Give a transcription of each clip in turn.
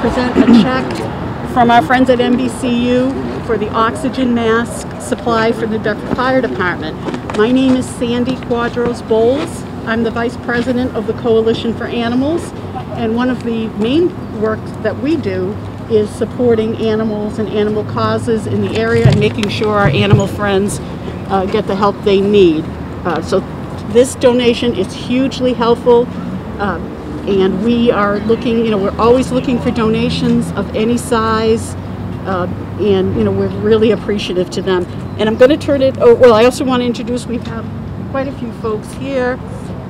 present a check from our friends at NBCU for the oxygen mask supply for the Bedford Fire Department. My name is Sandy Quadros Bowles. I'm the Vice President of the Coalition for Animals, and one of the main work that we do is supporting animals and animal causes in the area and making sure our animal friends uh, get the help they need. Uh, so this donation is hugely helpful. Uh, and we are looking, you know, we're always looking for donations of any size, uh, and you know, we're really appreciative to them. And I'm going to turn it. Oh, well, I also want to introduce. We have quite a few folks here.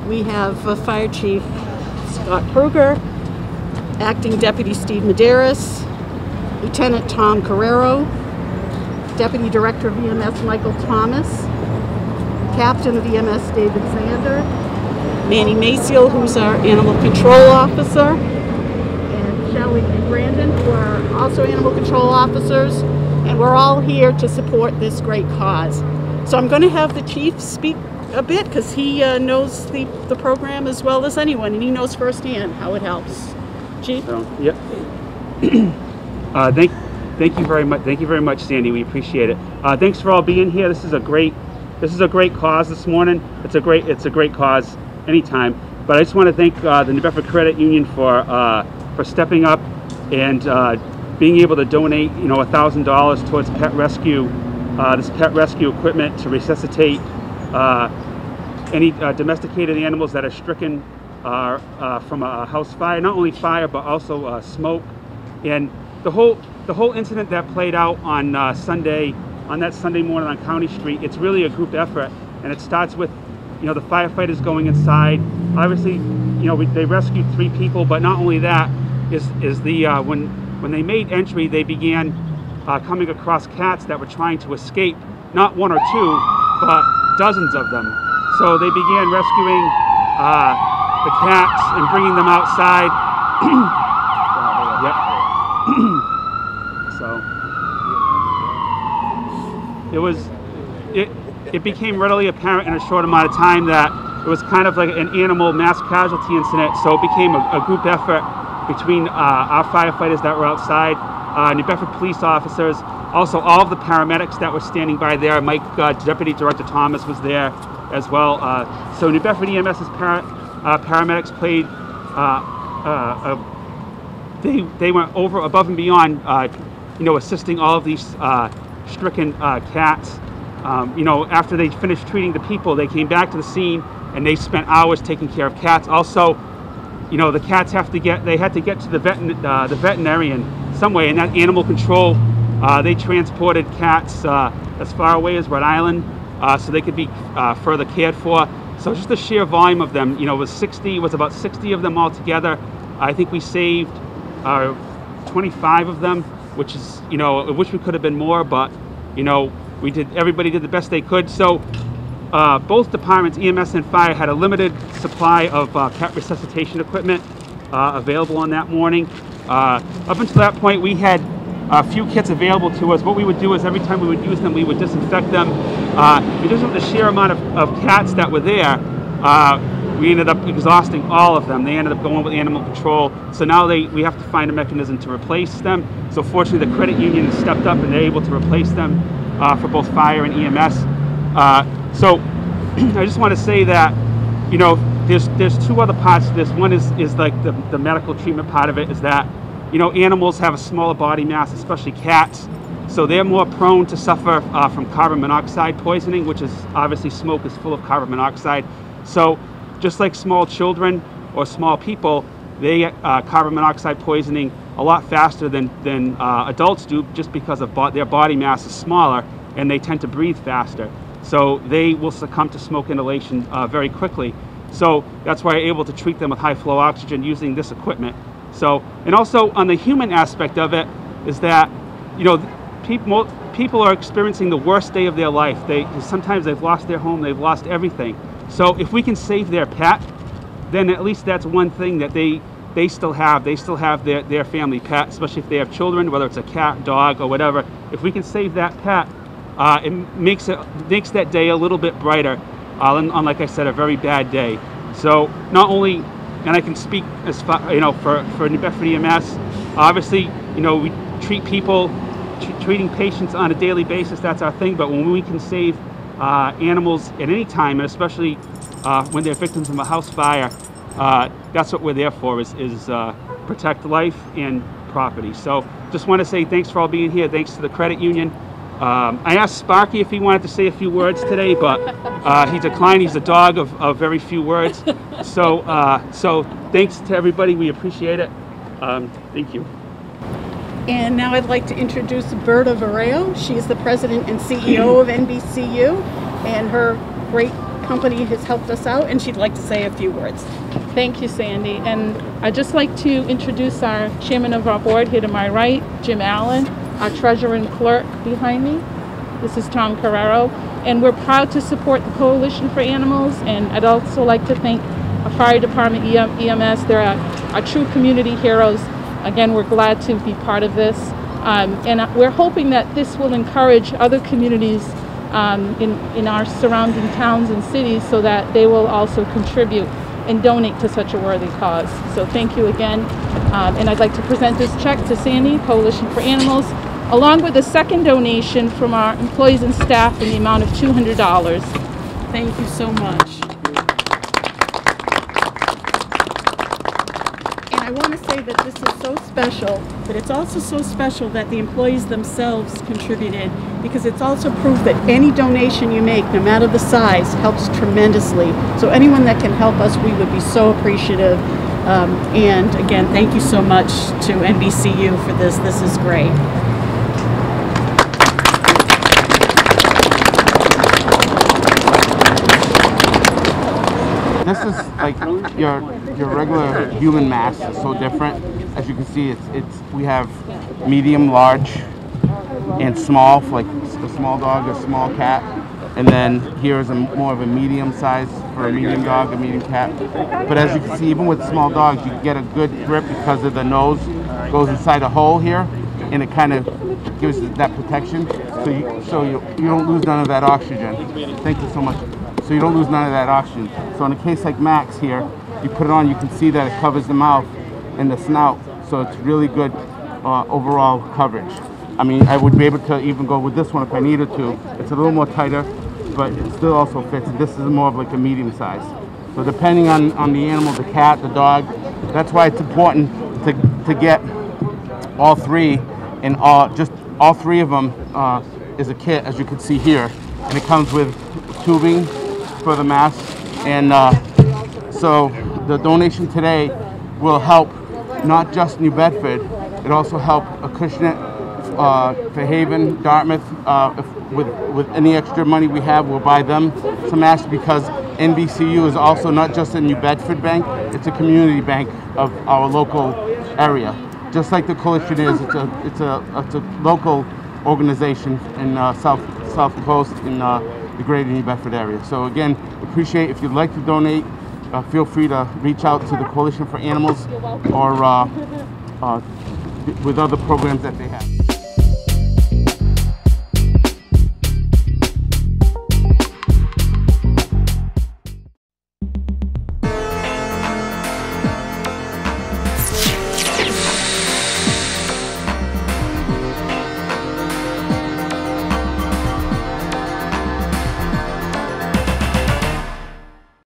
We have uh, Fire Chief Scott Kruger, Acting Deputy Steve Medeiros, Lieutenant Tom Carrero, Deputy Director of EMS Michael Thomas, Captain of EMS David Zander, Manny Maciel, who's our animal control officer, and Shelley and Brandon, who are also animal control officers, and we're all here to support this great cause. So I'm going to have the chief speak a bit because he uh, knows the, the program as well as anyone, and he knows firsthand how it helps. Chief? So, yep. uh, thank, thank you very much. Thank you very much, Sandy. We appreciate it. Uh, thanks for all being here. This is a great, this is a great cause this morning. It's a great, it's a great cause anytime. But I just want to thank uh, the New Bedford Credit Union for uh, for stepping up and uh, being able to donate, you know, thousand dollars towards pet rescue, uh, this pet rescue equipment to resuscitate uh, any uh, domesticated animals that are stricken from a house fire, not only fire but also smoke, and the whole the whole incident that played out on Sunday, on that Sunday morning on County Street. It's really a group effort, and it starts with you know, the firefighters going inside. Obviously, you know, we, they rescued three people, but not only that, is, is the, uh, when, when they made entry, they began uh, coming across cats that were trying to escape, not one or two, but dozens of them. So they began rescuing uh, the cats and bringing them outside. yep. so it was, it, it became readily apparent in a short amount of time that it was kind of like an animal mass casualty incident. So it became a, a group effort between uh, our firefighters that were outside, uh, New Bedford police officers, also all of the paramedics that were standing by there. Mike, uh, Deputy Director Thomas was there as well. Uh, so New Bedford EMS's para, uh, paramedics played, uh, they, they went over above and beyond, you know, assisting all of these stricken cats. Um, you know, after they finished treating the people, they came back to the scene and they spent hours taking care of cats. Also, you know, the cats have to get, they had to get to the, vet, uh, the veterinarian some way, and that animal control, uh, they transported cats uh, as far away as Rhode Island uh, so they could be uh, further cared for. So just the sheer volume of them, you know, was 60, was about 60 of them altogether. I think we saved uh, 25 of them, which is, you know, I wish we could have been more, but, you know, we did, everybody did the best they could. So uh, both departments, EMS and fire, had a limited supply of uh, pet resuscitation equipment uh, available on that morning. Uh, up until that point, we had a few kits available to us. What we would do is every time we would use them, we would disinfect them. Because of the sheer amount of, of cats that were there, uh, we ended up exhausting all of them. They ended up going with animal control. So now they we have to find a mechanism to replace them. So fortunately, the credit union stepped up and they're able to replace them uh, for both fire and EMS. Uh, so I just want to say that, you know, there's there's two other parts to this. One is is like the, the medical treatment part of it is that, you know, animals have a smaller body mass, especially cats. So they're more prone to suffer uh, from carbon monoxide poisoning, which is obviously smoke is full of carbon monoxide. So just like small children or small people, they get uh, carbon monoxide poisoning a lot faster than, than uh, adults do just because of bo their body mass is smaller and they tend to breathe faster. So they will succumb to smoke inhalation uh, very quickly. So that's why I'm able to treat them with high flow oxygen using this equipment. So, and also on the human aspect of it is that, you know, people, people are experiencing the worst day of their life. They, sometimes they've lost their home, they've lost everything. So if we can save their pet, then at least that's one thing that they they still have. They still have their, their family pet especially if they have children whether it's a cat dog or whatever. If we can save that pet uh, it makes it makes that day a little bit brighter uh, on, on like I said a very bad day. So not only and I can speak as far you know for for New Bedford EMS obviously, you know, we treat people, tr- treating patients on a daily basis, that's our thing. But when we can save uh, animals at any time, and especially uh, when they're victims of a house fire, uh, that's what we're there for, is, is uh, protect life and property. So just want to say thanks for all being here. Thanks to the credit union. Um, I asked Sparky if he wanted to say a few words today, but uh, he declined. He's a dog of, of very few words. So, uh, so thanks to everybody. We appreciate it. Um, thank you. And now I'd like to introduce Berta Vareo. She's the president and CEO of NBCU, and her great company has helped us out, and she'd like to say a few words. Thank you, Sandy. And I'd just like to introduce our chairman of our board here to my right, Jim Allen, our treasurer and clerk behind me. This is Tom Carrero. And we're proud to support the Coalition for Animals. And I'd also like to thank our fire department, EM, EMS. They're our, our true community heroes. Again, we're glad to be part of this. Um, and we're hoping that this will encourage other communities um, in, in our surrounding towns and cities so that they will also contribute and donate to such a worthy cause. So thank you again. Um, and I'd like to present this check to Sandy, Coalition for Animals, along with a second donation from our employees and staff in the amount of $200. Thank you so much. And I want to say that this is so special, but it's also so special that the employees themselves contributed because it's also proof that any donation you make, no matter the size, helps tremendously. So anyone that can help us, we would be so appreciative. Um, and again, thank you so much to NBCU for this. This is great. This is like your your regular human mass is so different. As you can see, it's it's we have medium, large, and small like a small dog, a small cat, and then here is a more of a medium size for a medium dog, a medium cat. But as you can see, even with small dogs, you get a good grip because of the nose goes inside a hole here, and it kind of gives that protection. So you so you you don't lose none of that oxygen. Thank you so much so you don't lose none of that oxygen. So in a case like Max here, you put it on, you can see that it covers the mouth and the snout, so it's really good uh, overall coverage. I mean, I would be able to even go with this one if I needed to. It's a little more tighter, but it still also fits. This is more of like a medium size. So depending on, on the animal, the cat, the dog, that's why it's important to, to get all three and all, just all three of them uh, is a kit, as you can see here. And it comes with tubing for the mask. And uh, so the donation today will help not just New Bedford, it also help Acushnet, uh, Haven, Dartmouth. Uh, if, with, with any extra money we have, we'll buy them some masks because NBCU is also not just a New Bedford bank, it's a community bank of our local area. Just like the coalition is, it's a, it's a, it's a local organization in uh, South, South Coast in uh, the greater New Bedford area. So again, appreciate if you'd like to donate, uh, feel free to reach out to the Coalition for Animals or uh, with other programs that they have.